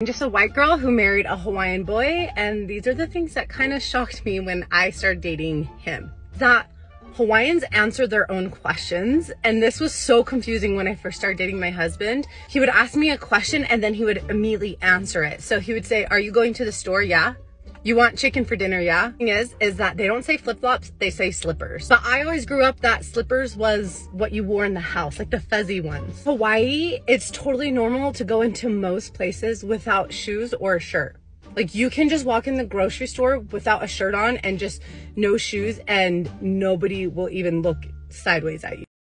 I'm just a white girl who married a Hawaiian boy, and these are the things that kind of shocked me when I started dating him. That Hawaiians answer their own questions, and this was so confusing when I first started dating my husband. He would ask me a question and then he would immediately answer it. So he would say, Are you going to the store? Yeah. You want chicken for dinner, yeah? Thing is, is that they don't say flip-flops, they say slippers. But I always grew up that slippers was what you wore in the house, like the fuzzy ones. Hawaii, it's totally normal to go into most places without shoes or a shirt. Like you can just walk in the grocery store without a shirt on and just no shoes and nobody will even look sideways at you.